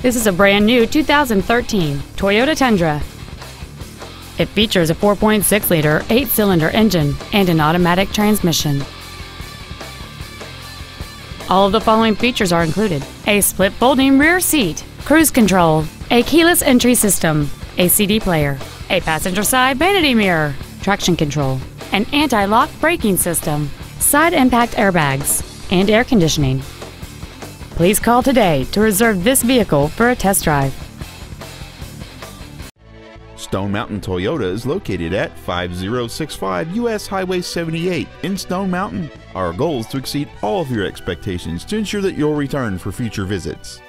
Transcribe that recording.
This is a brand new 2013 Toyota Tundra. It features a 4.6 liter, 8 cylinder engine and an automatic transmission. All of the following features are included a split folding rear seat, cruise control, a keyless entry system, a CD player, a passenger side vanity mirror, traction control, an anti lock braking system, side impact airbags, and air conditioning. Please call today to reserve this vehicle for a test drive. Stone Mountain Toyota is located at 5065 US Highway 78 in Stone Mountain. Our goal is to exceed all of your expectations to ensure that you'll return for future visits.